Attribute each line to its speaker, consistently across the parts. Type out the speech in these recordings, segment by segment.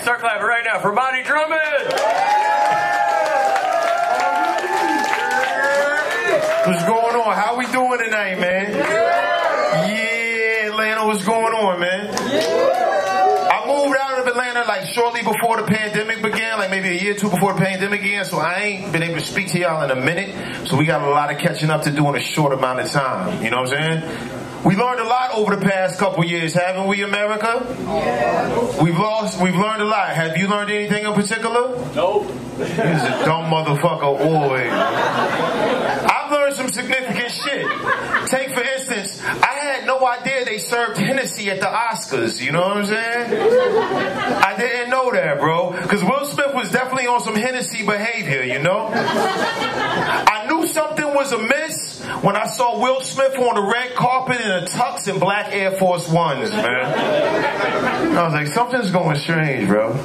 Speaker 1: Start clapping right now for Bonnie Drummond.
Speaker 2: What's going on? How we doing tonight, man? Yeah, Atlanta, what's going on, man? I moved out of Atlanta like shortly before the pandemic began, like maybe a year or two before the pandemic began, so I ain't been able to speak to y'all in a minute. So we got a lot of catching up to do in a short amount of time. You know what I'm saying? We learned a lot over the past couple years, haven't we, America? Yeah. We've lost, we've learned a lot. Have you learned anything in particular?
Speaker 1: Nope.
Speaker 2: He's a dumb motherfucker, boy. I've learned some significant shit. Take, for instance, I had no idea they served Hennessy at the Oscars, you know what I'm saying? I didn't know that, bro. Because Will Smith was definitely on some Hennessy behavior, you know? I knew something was amiss when I saw Will Smith on the red carpet in a tux and black Air Force Ones, man. I was like, something's going strange, bro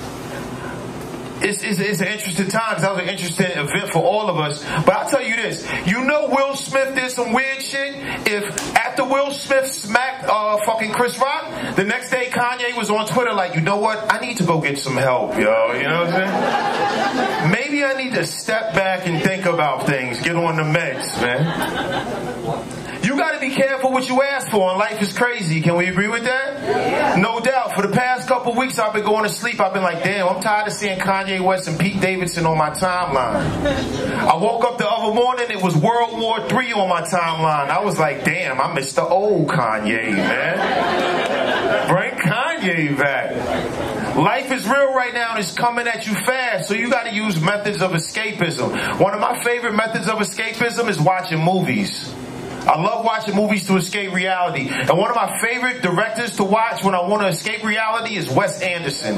Speaker 2: it's, it's, it's an interesting time that was an interesting event for all of us. But I'll tell you this, you know Will Smith did some weird shit? If after Will Smith smacked uh, fucking Chris Rock, the next day Kanye was on Twitter like, you know what? I need to go get some help, yo. You know what I'm saying? Maybe I need to step back and think about things, get on the meds, man. You got to be careful what you ask for, and life is crazy. Can we agree with that? Yeah. No doubt. For the past couple weeks, I've been going to sleep. I've been like, damn, I'm tired of seeing Kanye West and Pete Davidson on my timeline. I woke up the other morning, it was World War III on my timeline. I was like, damn, I missed the old Kanye, man. Bring Kanye back. Life is real right now and it's coming at you fast, so you got to use methods of escapism. One of my favorite methods of escapism is watching movies. I love watching movies to escape reality. And one of my favorite directors to watch when I want to escape reality is Wes Anderson.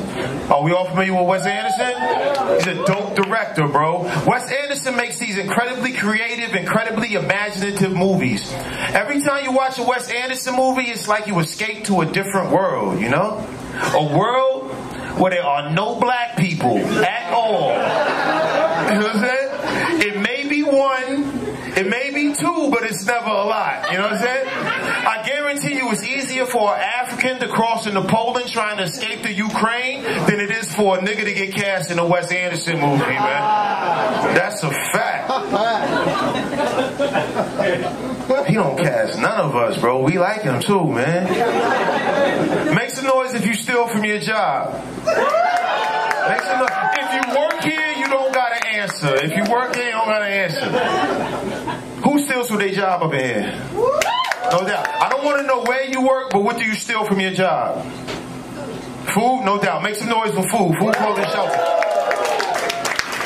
Speaker 2: Are we all familiar with Wes Anderson? He's a dope director, bro. Wes Anderson makes these incredibly creative, incredibly imaginative movies. Every time you watch a Wes Anderson movie, it's like you escape to a different world, you know? A world where there are no black people at all. You know what I'm saying? It may be one it may be two, but it's never a lot. You know what I'm saying? I guarantee you it's easier for an African to cross into Poland trying to escape the Ukraine than it is for a nigga to get cast in a Wes Anderson movie, man. That's a fact. He don't cast none of us, bro. We like him too, man. Make some noise if you steal from your job. Make some noise. If you work here, you don't gotta answer. If you work here, you don't gotta answer. Who steals from their job up in here? No doubt. I don't want to know where you work, but what do you steal from your job? Food? No doubt. Make some noise for food. Food, clothing, shelter.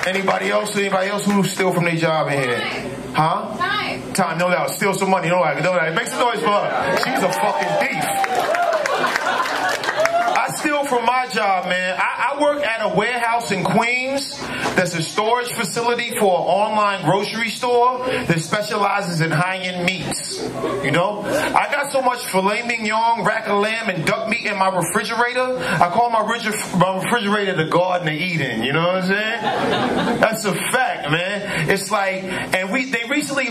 Speaker 2: Anybody else? Anybody else who steal from their job in here? Huh? Time. Time, no doubt. Steal some money. No doubt. No doubt. Make some noise for her. She's a fucking thief steal from my job, man. I, I, work at a warehouse in Queens that's a storage facility for an online grocery store that specializes in high-end meats. You know? I got so much filet mignon, rack of lamb, and duck meat in my refrigerator. I call my, my refrigerator the Garden of Eden. You know what I'm saying? That's a fact, man. It's like, and we they recently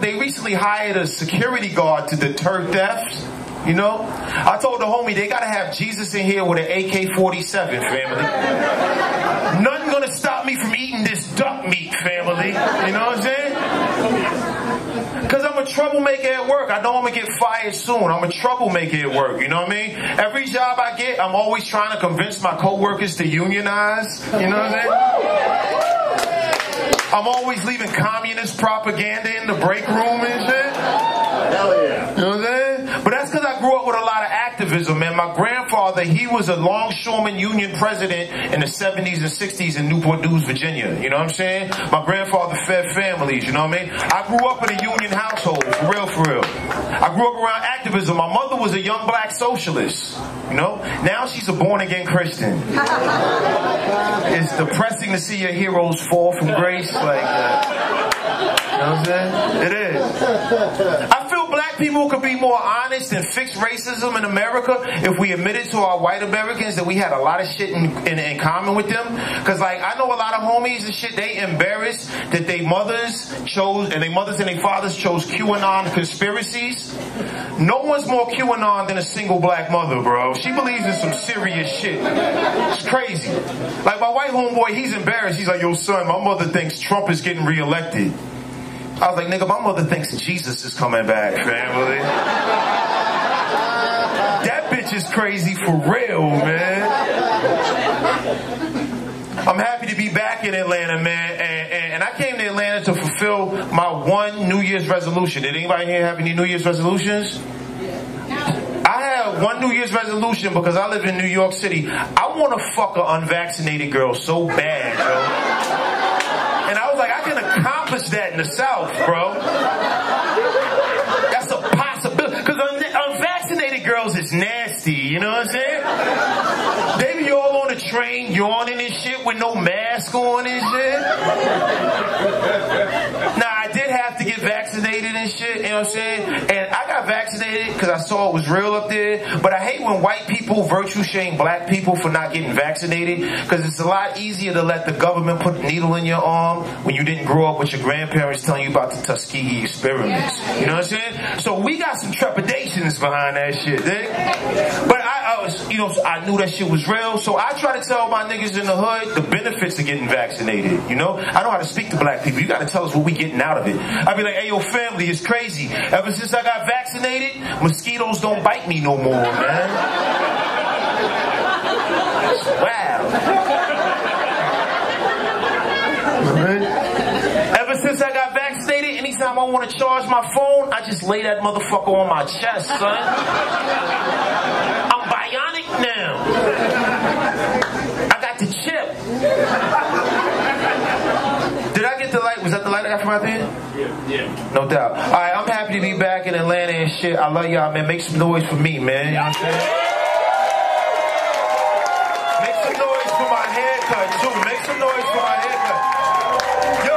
Speaker 2: they recently hired a security guard to deter thefts. You know? I told the homie they gotta have Jesus in here with an AK-47, family. Nothing gonna stop me from eating this duck meat, family. You know what I'm saying? Cause I'm a troublemaker at work. I know I'm gonna get fired soon. I'm a troublemaker at work. You know what I mean? Every job I get, I'm always trying to convince my coworkers to unionize. You know what I'm saying? I'm always leaving communist propaganda in the break room and shit. Hell yeah. You know what I'm saying? But that's because I grew up with a lot of My grandfather, he was a longshoreman union president in the 70s and 60s in Newport News, Virginia. You know what I'm saying? My grandfather fed families, you know what I mean? I grew up in a union household, for real, for real. I grew up around activism. My mother was a young black socialist, you know? Now she's a born again Christian. it's depressing to see your heroes fall from grace like that. You know what I'm saying? It is. I feel people could be more honest and fix racism in America if we admitted to our white Americans that we had a lot of shit in, in, in common with them. Cause like I know a lot of homies and shit, they embarrassed that they mothers chose and their mothers and their fathers chose QAnon conspiracies. No one's more QAnon than a single black mother, bro. She believes in some serious shit. It's crazy. Like my white homeboy, he's embarrassed. He's like, yo son, my mother thinks Trump is getting reelected. I was like, nigga, my mother thinks Jesus is coming back, family. that bitch is crazy for real, man. I'm happy to be back in Atlanta, man. And, and, and, I came to Atlanta to fulfill my one New Year's resolution. Did anybody here have any New Year's resolutions? I have one New Year's resolution because I live in New York City. I want to fuck an unvaccinated girl so bad, yo. And I was like, I can accomplish that in the South, bro. That's a possibility. Because unvaccinated girls is nasty, you know what I'm saying? They be all on the train yawning and shit with no mask on and shit. Now, I did have to get vaccinated shit, you know what I'm saying? And I got vaccinated because I saw it was real up there. But I hate when white people virtue shame black people for not getting vaccinated because it's a lot easier to let the government put a needle in your arm when you didn't grow up with your grandparents telling you about the Tuskegee experiments. You know what I'm saying? So we got some trepidations behind that shit, dig? But I, was, you know, I knew that shit was real. So I try to tell my niggas in the hood the benefits of getting vaccinated. You know, I know how to speak to black people. You got to tell us what we getting out of it. I be like, hey, yo, family, it's crazy. Ever since I got vaccinated, mosquitoes don't bite me no more, man. Wow. Ever since I got vaccinated, anytime I want to charge my phone, I just lay that motherfucker on my chest, son. I'm bionic now. I got the chip. Did I get the light? Was that the light I got from out there?
Speaker 1: Yeah, yeah.
Speaker 2: No doubt. All right, I'm happy to be back in Atlanta and shit. I love y'all, man. Make some noise for me, man. You know what I'm saying? Make some noise for my haircut, too. Make some noise for my haircut. Yo,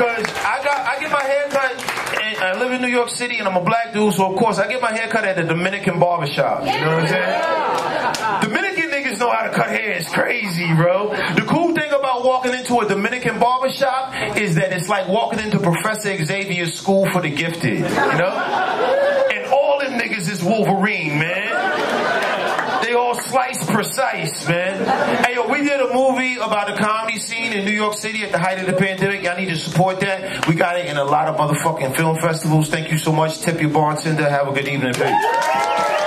Speaker 2: cause I got I get my haircut and I live in New York City and I'm a black dude, so of course I get my haircut at the Dominican barbershop. You know what I'm saying? Dominican niggas know how to cut hair. It's crazy, bro. The cool thing about walking into a Dominican barbershop is that it's like walking into Professor Xavier's school for the gifted, you know? And all them niggas is Wolverine, man. They all slice precise, man. Hey, yo, we did a movie about the comedy scene in New York City at the height of the pandemic. Y'all need to support that. We got it in a lot of motherfucking film festivals. Thank you so much. Tip your bartender. Have a good evening, baby.